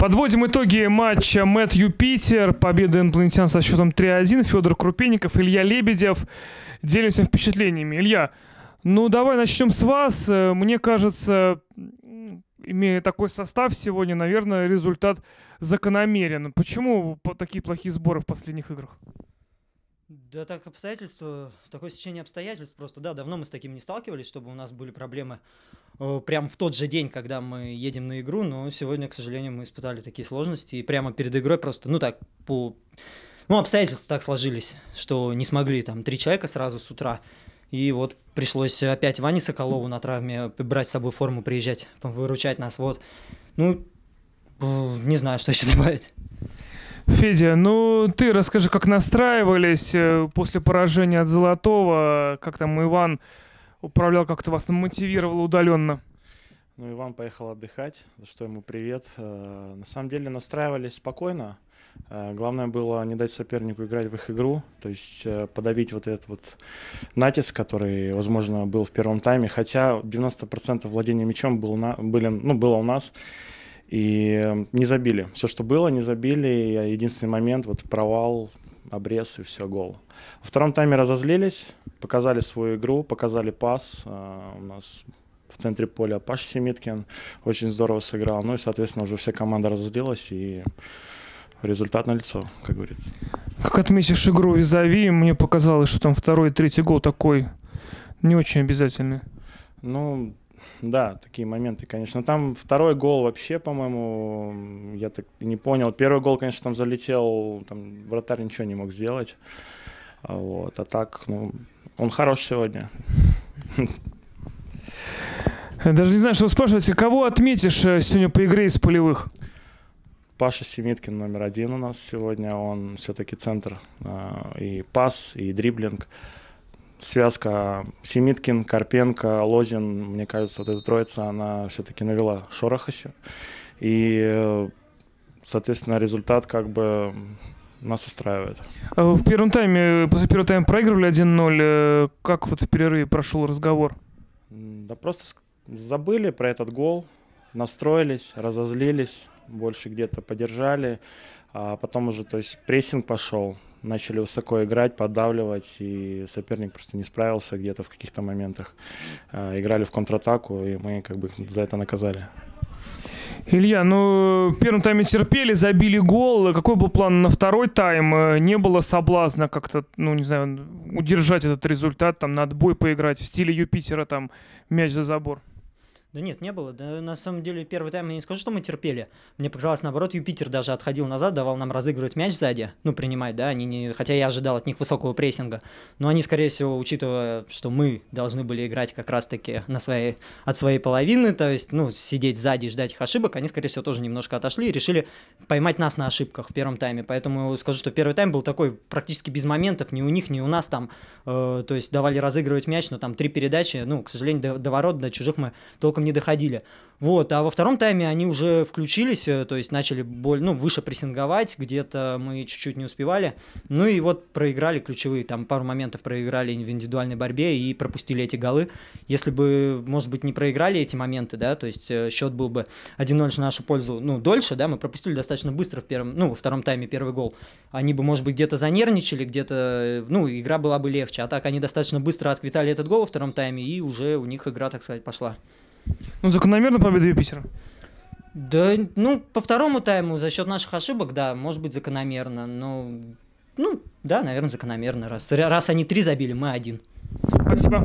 Подводим итоги матча Мэтт Юпитер. Победа инопланетян со счетом 3-1. Федор Крупенников, Илья Лебедев. Делимся впечатлениями. Илья, ну давай начнем с вас. Э, мне кажется, имея такой состав сегодня, наверное, результат закономерен. Почему такие плохие сборы в последних играх? Да так обстоятельства, такое сечение обстоятельств. Просто, да, давно мы с таким не сталкивались, чтобы у нас были проблемы э, прямо в тот же день, когда мы едем на игру, но сегодня, к сожалению, мы испытали такие сложности, и прямо перед игрой просто, ну так, по... Ну, обстоятельства так сложились, что не смогли там три человека сразу с утра, и вот пришлось опять Ване Соколову на травме брать с собой форму, приезжать, выручать нас, вот. Ну, не знаю, что еще добавить. Федя, ну ты расскажи, как настраивались э, после поражения от Золотого, как там Иван управлял, как-то вас мотивировал удаленно? Ну, Иван поехал отдыхать, что ему привет. Э, на самом деле настраивались спокойно. Э, главное было не дать сопернику играть в их игру, то есть подавить вот этот вот натиск, который, возможно, был в первом тайме. Хотя 90% владения мячом был на, были, ну, было у нас. И эм, не забили. Все, что было, не забили. Единственный момент, вот провал, обрез и все, гол. Во втором тайме разозлились, показали свою игру, показали пас. А, у нас в центре поля Паша Семиткин очень здорово сыграл. Ну и, соответственно, уже вся команда разозлилась, и результат на лицо, как говорится. Как отметишь игру Визави, мне показалось, что там второй и третий гол такой не очень обязательный. Ну, да, такие моменты, конечно. Там второй гол вообще, по-моему, я так не понял. Первый гол, конечно, там залетел, там вратарь ничего не мог сделать. А вот, а так, ну, он хорош сегодня. Даже не знаю, что спрашивать. Кого отметишь э, сегодня по игре из полевых? Паша Семиткин номер один у нас сегодня. Он все-таки центр а, и пас, и дриблинг связка Семиткин, Карпенко, Лозин, мне кажется, вот эта троица, она все-таки навела Шорохасе. И, соответственно, результат как бы нас устраивает. А в первом тайме, после первого тайма проигрывали 1-0. Э, как вот в перерыве прошел разговор? Да просто забыли про этот гол, настроились, разозлились, больше где-то подержали. А потом уже, то есть прессинг пошел, начали высоко играть, подавливать, и соперник просто не справился где-то в каких-то моментах. А, играли в контратаку, и мы как бы за это наказали. Илья, ну, в первом тайме терпели, забили гол. Какой был план на второй тайм? Не было соблазна как-то, ну, не знаю, удержать этот результат, там, на отбой поиграть в стиле Юпитера, там, мяч за забор? Да нет, не было. Да, на самом деле, первый тайм я не скажу, что мы терпели. Мне показалось, наоборот, Юпитер даже отходил назад, давал нам разыгрывать мяч сзади, ну, принимать, да, они не... хотя я ожидал от них высокого прессинга, но они, скорее всего, учитывая, что мы должны были играть как раз-таки на своей... от своей половины, то есть, ну, сидеть сзади и ждать их ошибок, они, скорее всего, тоже немножко отошли и решили поймать нас на ошибках в первом тайме, поэтому скажу, что первый тайм был такой практически без моментов, ни у них, ни у нас там, э, то есть давали разыгрывать мяч, но там три передачи, ну, к сожалению, до, до ворот, до чужих мы толком не доходили. Вот, а во втором тайме они уже включились, э, то есть начали боль, ну, выше прессинговать, где-то мы чуть-чуть не успевали. Ну и вот проиграли ключевые, там пару моментов проиграли в индивидуальной борьбе и пропустили эти голы. Если бы, может быть, не проиграли эти моменты, да, то есть э, счет был бы 1-0 в нашу пользу, ну, дольше, да, мы пропустили достаточно быстро в первом, ну, во втором тайме первый гол. Они бы, может быть, где-то занервничали, где-то, э, ну, игра была бы легче. А так они достаточно быстро отквитали этот гол во втором тайме, и уже у них игра, так сказать, пошла. Ну, закономерно победа Юпитера. Да, ну, по второму тайму за счет наших ошибок, да, может быть, закономерно, но, ну, да, наверное, закономерно. Раз, раз они три забили, мы один. Спасибо.